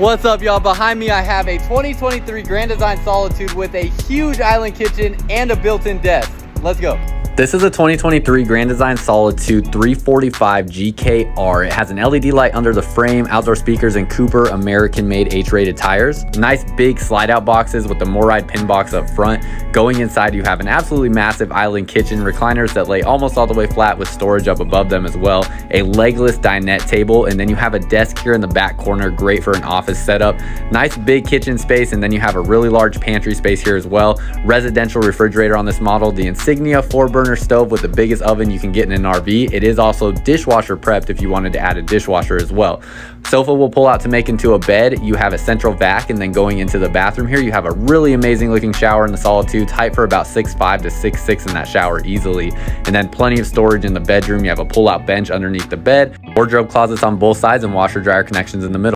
What's up y'all? Behind me I have a 2023 Grand Design Solitude with a huge island kitchen and a built-in desk. Let's go. This is a 2023 Grand Design Solitude 345 GKR. It has an LED light under the frame, outdoor speakers, and Cooper American-made H-rated tires. Nice big slide-out boxes with the MORryde pin box up front. Going inside, you have an absolutely massive island kitchen, recliners that lay almost all the way flat with storage up above them as well, a legless dinette table, and then you have a desk here in the back corner, great for an office setup. Nice big kitchen space, and then you have a really large pantry space here as well. Residential refrigerator on this model, the Insignia 4 burner burner stove with the biggest oven you can get in an RV. It is also dishwasher prepped if you wanted to add a dishwasher as well. Sofa will pull out to make into a bed. You have a central vac and then going into the bathroom here, you have a really amazing looking shower in the Solitude, height for about 6'5 to 6'6 in that shower easily. And then plenty of storage in the bedroom. You have a pull out bench underneath the bed, wardrobe closets on both sides and washer dryer connections in the middle.